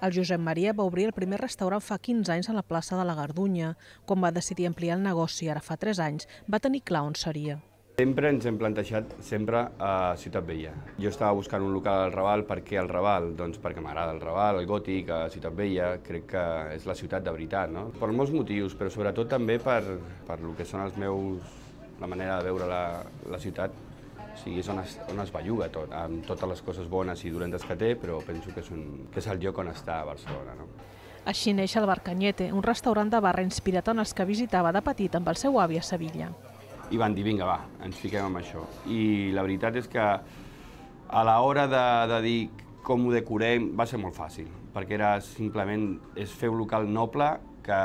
El Josep Maria va obrir el primer restaurant fa 15 anys a la plaça de la Gardunya. Quan va decidir ampliar el negoci, ara fa 3 anys, va tenir clar on seria. Sempre ens hem plantejat sempre a Ciutat Vella. Jo estava buscant un local al Raval, per què al Raval? Doncs perquè m'agrada el Raval, el Gòtic, a Ciutat Vella, crec que és la ciutat de veritat, no? Per molts motius, però sobretot també per, per lo que són els meus, la manera de veure la, la ciutat, sigui, és on es, on es belluga tot, amb totes les coses bones i dolentes que té, però penso que és, un, que és el lloc on està a Barcelona, no? Així neix el Bar Canyete, un restaurant de barra inspirat en els que visitava de petit amb el seu avi a Sevilla i van dir, vinga, va, ens fiquem amb això. I la veritat és que a l'hora de, de dir com ho decorem va ser molt fàcil, perquè era simplement és fer un local noble, que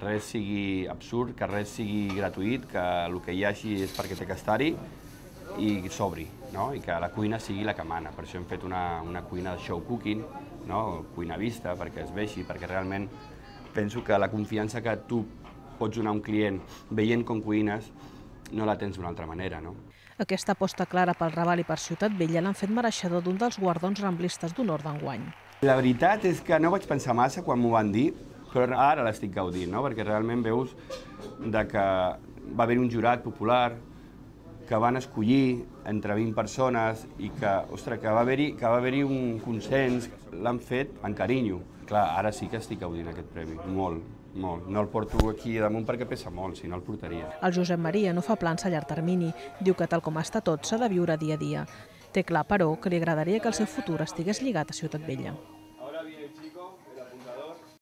res sigui absurd, que res sigui gratuït, que el que hi hagi és perquè té que estar-hi i s'obri, no? i que la cuina sigui la que mana. Per això hem fet una, una cuina de show cooking, no? cuina vista, perquè es vegi, perquè realment penso que la confiança que tu pots donar a un client veient com cuines no la tens d'una altra manera, no? Aquesta aposta clara pel Raval i per Ciutat Vella l'han fet mereixedor d'un dels guardons ramblistes d'honor d'enguany. La veritat és que no vaig pensar massa quan m'ho van dir, però ara l'estic gaudint, no? perquè realment veus de que va haver un jurat popular que van escollir entre 20 persones i que, ostres, que va haver-hi va haver un consens, l'han fet amb carinyo. Clar, ara sí que estic gaudint aquest premi, molt, molt. No el porto aquí damunt perquè pesa molt, si no el portaria. El Josep Maria no fa plans a llarg termini. Diu que tal com està tot s'ha de viure dia a dia. Té clar, però, que li agradaria que el seu futur estigués lligat a Ciutat Vella.